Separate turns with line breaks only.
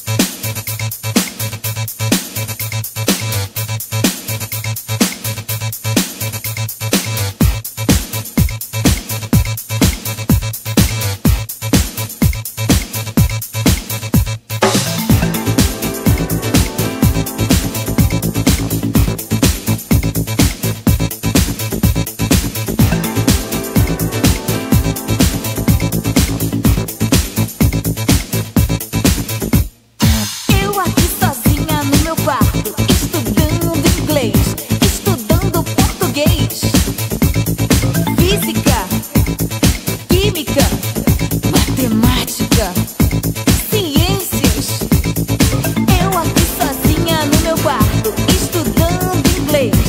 Thank you. inglês.